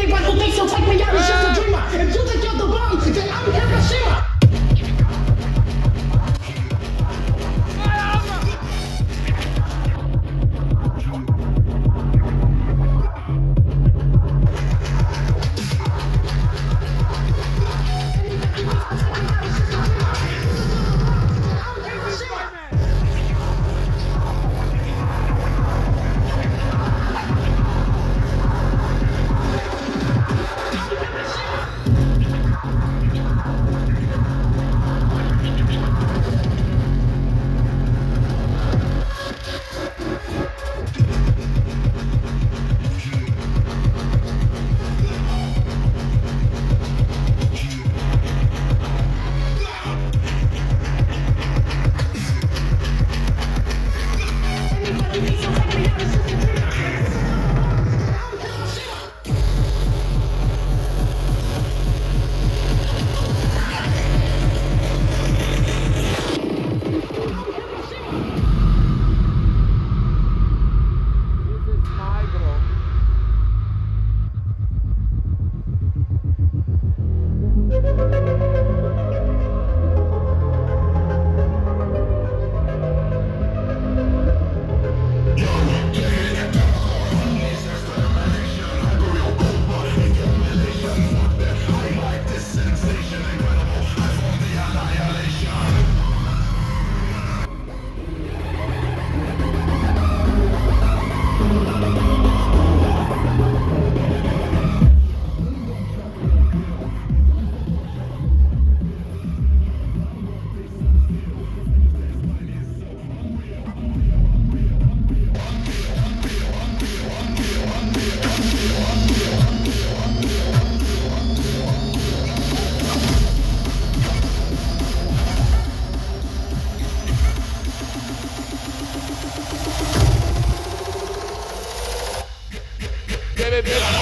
Everyone who thinks you'll take me out is just a ah. dreamer. If you think you're the one, then I'm Hiroshima. Baby.